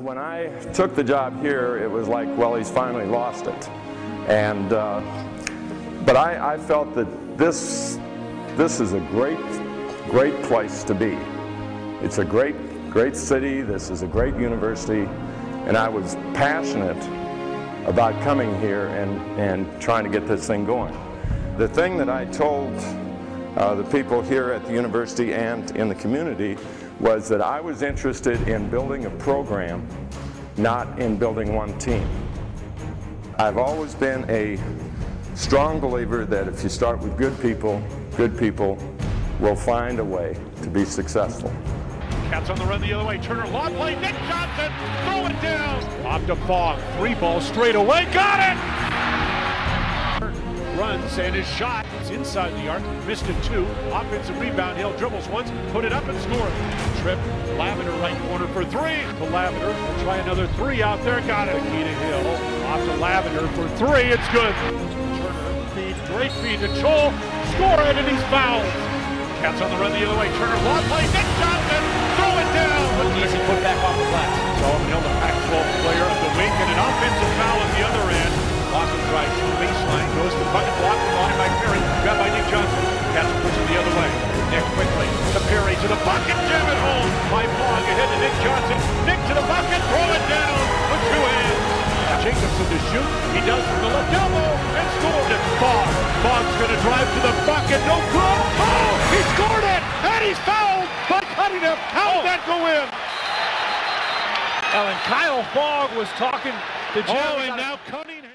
when I took the job here, it was like, well, he's finally lost it. And, uh, but I, I felt that this, this is a great, great place to be. It's a great, great city. This is a great university. And I was passionate about coming here and, and trying to get this thing going. The thing that I told uh, the people here at the university and in the community was that I was interested in building a program, not in building one team. I've always been a strong believer that if you start with good people, good people will find a way to be successful. Cats on the run the other way. Turner, long play. Nick Johnson, throw it down. Off to. Three balls straight away. Got it! And his shot is inside the arc. Missed it two. Offensive rebound. Hill dribbles once, put it up and scores. Trip. Lavender right corner for three. To Lavender. We'll try another three out there. Got it. Key Hill. Off to Lavender for three. It's good. Turner feed. Great feed to Chol. Score it and he's fouled. Cats on the run the other way. Turner long play. Nick Johnson. Throw it down. Easy put back off the glass. Solomon Hill, the Pac-12 player of the week, and an offensive foul at the other end. Walker drives to the baseline, Grabbed by Nick Johnson. Cats pushes the other way. Nick quickly to Perry to the bucket, jam it home by Fogg ahead to Nick Johnson. Nick to the bucket, throw it down with two hands. Jacobson to shoot. He does from the left elbow and scored it. Fogg. Fogg's going to drive to the bucket. No good. Oh, he scored it. And he's fouled by Cunningham. How did oh. that go in? Well, and Kyle Fogg was talking to oh, Jerry. Oh, and now Cunningham.